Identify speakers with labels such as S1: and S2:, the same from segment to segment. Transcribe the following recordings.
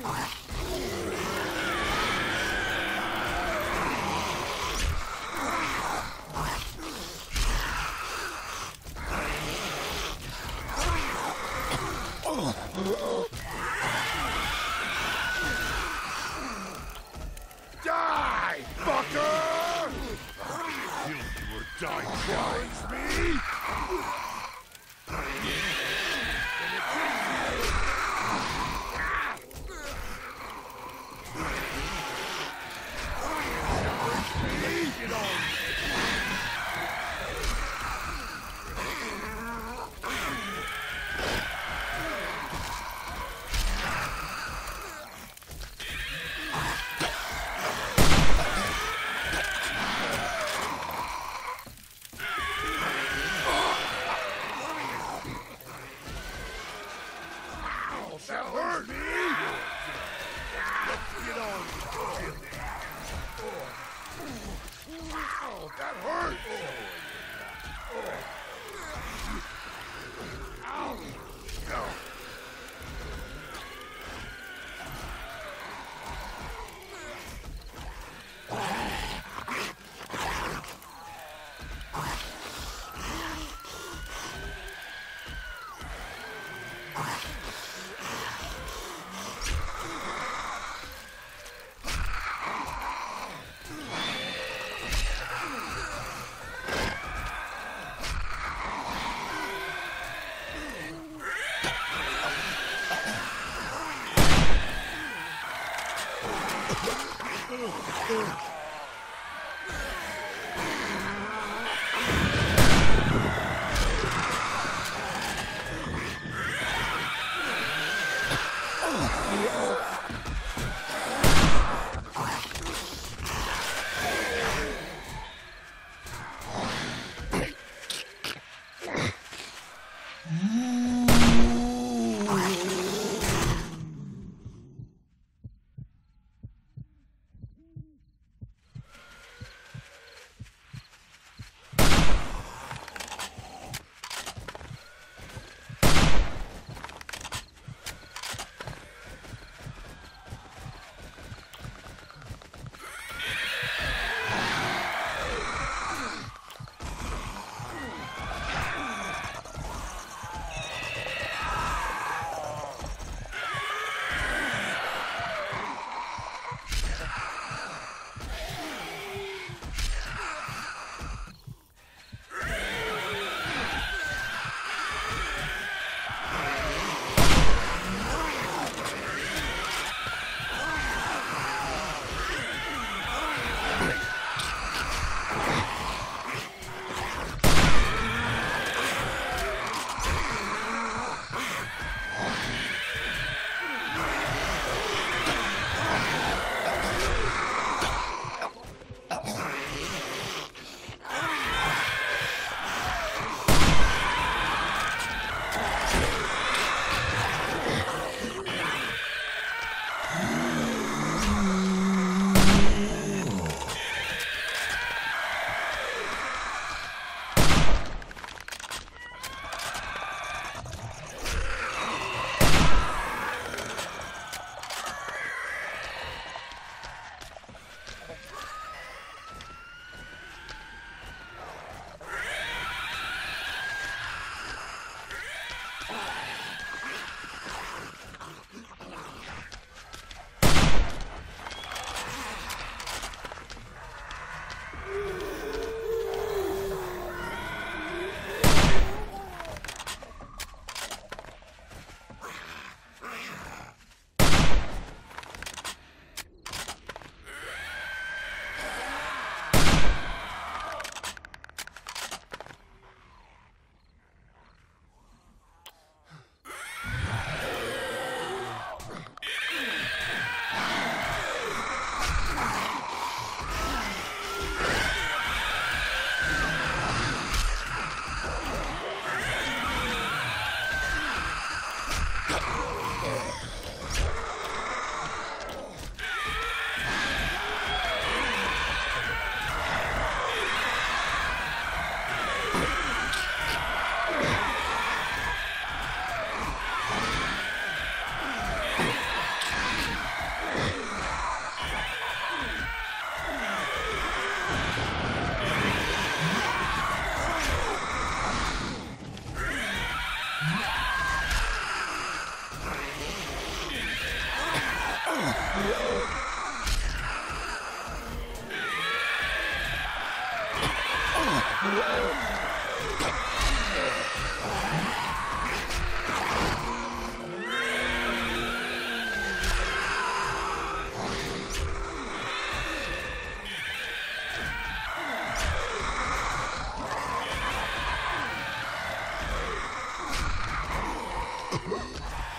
S1: Die, うん。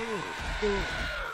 S2: Oh.